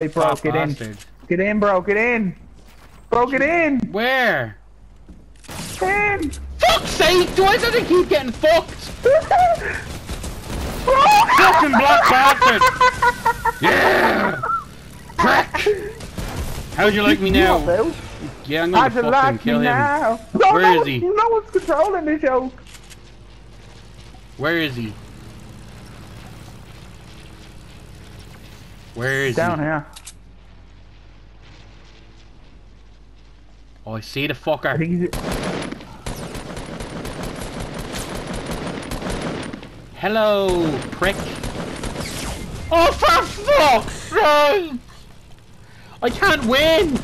Hey, bro, Oh, get in. Get in, bro, get in. Bro, get in. Where? In. Fuck's sake! Do I have to keep getting fucked? bro! Fucking black bastard! Yeah! Prick! How'd you like me now? Yeah, I'm gonna you fucking like kill him. now? No, Where no, is he? No one's controlling this joke. Where is he? Where is Down he? here. Oh, I see the I fucker. think he's... Hello, prick. Oh, for fuck's sake! I can't win!